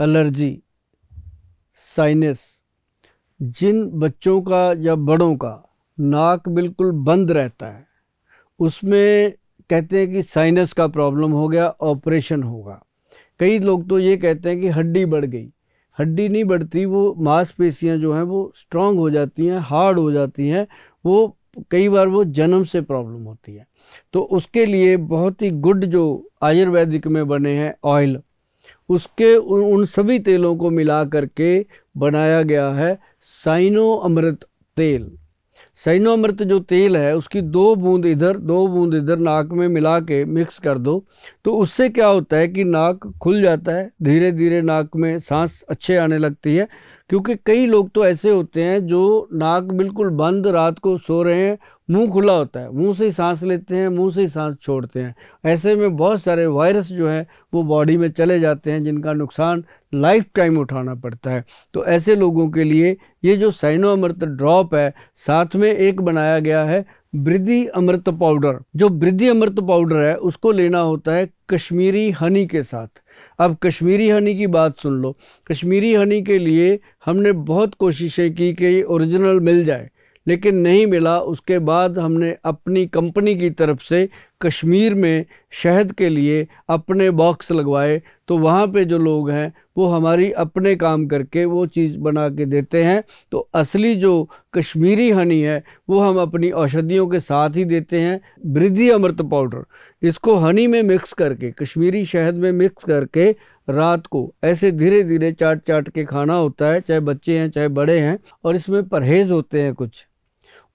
Allergy, sinus, जिन बच्चों का या बड़ों का नाक बिल्कुल बंद रहता है, उसमें कहते हैं कि साइनस का प्रॉब्लम हो गया, ऑपरेशन होगा। कई लोग तो ये कहते हैं कि हड्डी बढ़ गई। हड्डी नहीं बढ़ती, वो मांसपेशियाँ जो हैं वो स्ट्रांग हो जाती हैं हार्ड हो जाती हैं, वो कई बार वो जन्म से प्रॉब्लम होती है। तो उसके लिए बहुत ही गुड जो आयुर्वेदिक में बने हैं ऑयल उसके उन, उन सभी तेलों को मिला करके बनाया गया है साइनो अमृत तेल। सैनो अमृत जो तेल है, उसकी दो बूंद इधर, दो बूंद इधर नाक में मिला के मिक्स कर दो। तो उससे क्या होता है कि नाक खुल जाता है धीरे धीरे नाक में सांस अच्छे आने लगती है, क्योंकि कई लोग तो ऐसे होते हैं जो नाक बिल्कुल बंद, रात को सो रहे हैं, मुँह खुला होता है, मुँह से ही सांस लेते हैं, मुँह से ही सांस छोड़ते हैं। ऐसे में बहुत सारे वायरस जो है, वो बॉडी में चले जाते हैं, जिनका नुकसान लाइफ टाइम उठाना पड़ता है। तो ऐसे लोगों के लिए ये जो साइनो अमृत ड्रॉप है, साथ में एक बनाया गया है वृद्धि अमृत पाउडर जो वृद्धि अमृत पाउडर है, उसको लेना होता है कश्मीरी हनी के साथ। अब कश्मीरी हनी की बात सुन लो। कश्मीरी हनी के लिए हमने बहुत कोशिशें की कि ओरिजिनल मिल जाए। लेकिन नहीं मिला। उसके बाद हमने अपनी कंपनी की तरफ़ से कश्मीर में शहद के लिए अपने बॉक्स लगवाए। तो वहाँ पे जो लोग हैं, वो हमारी अपने काम करके वो चीज़ बना के देते हैं। तो असली जो कश्मीरी हनी है, वो हम अपनी औषधियों के साथ ही देते हैं वृद्धि अमृत पाउडर। इसको हनी में मिक्स करके, कश्मीरी शहद में मिक्स करके रात को, ऐसे धीरे धीरे चाट चाट के खाना होता है, चाहे बच्चे हैं, चाहे बड़े हैं, और इसमें परहेज़ होते हैं कुछ।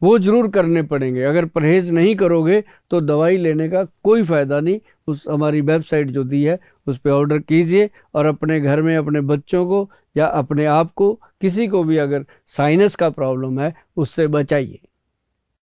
वो ज़रूर करने पड़ेंगे। अगर परहेज़ नहीं करोगे तो दवाई लेने का कोई फ़ायदा नहीं। उस, हमारी वेबसाइट जो दी है, उस पर ऑर्डर कीजिए और अपने घर में अपने बच्चों को या अपने आप को, किसी को भी अगर साइनस का प्रॉब्लम है, उससे बचाइए।